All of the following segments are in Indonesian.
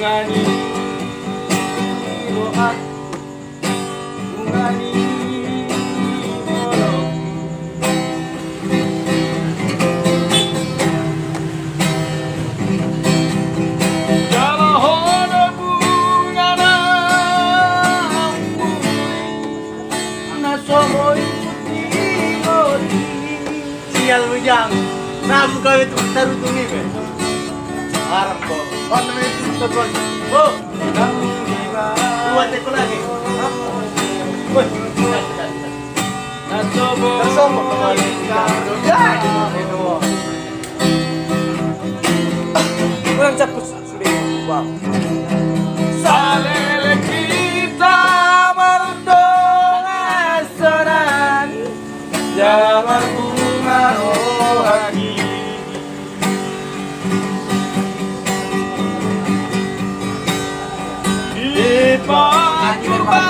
bungani doa bungani Sial mo dyan. Nabu ka ito tarutungin eh. Harap? Oh! Ito mo. Walang tapos. Wow. bye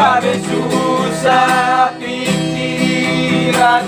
Sabi susa pikiran